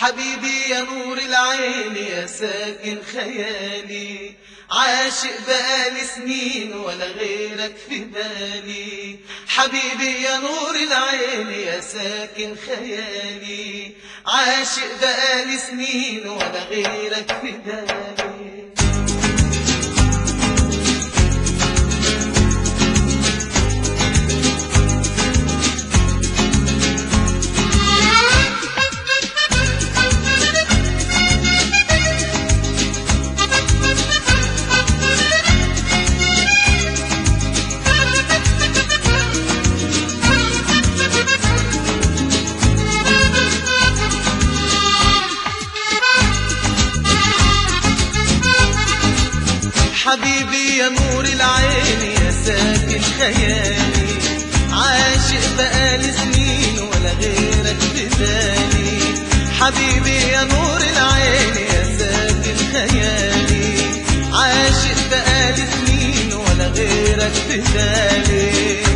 حبيبي يا نور العين يا ساكن خيالي. عاشق بقالي سنين ولا غيرك في بالي. حبيبي يا نور العين يا ساكن خيالي. عاشق بقالي سنين ولا غيرك في بالي. حبيبي يا نور العين يا ساكن خيالي. عاشق بقالي سنين ولا غيرك بدالي حبيبي يا نور العين يا ساكن خيالي. عاشق بقالي سنين ولا غيرك بدالي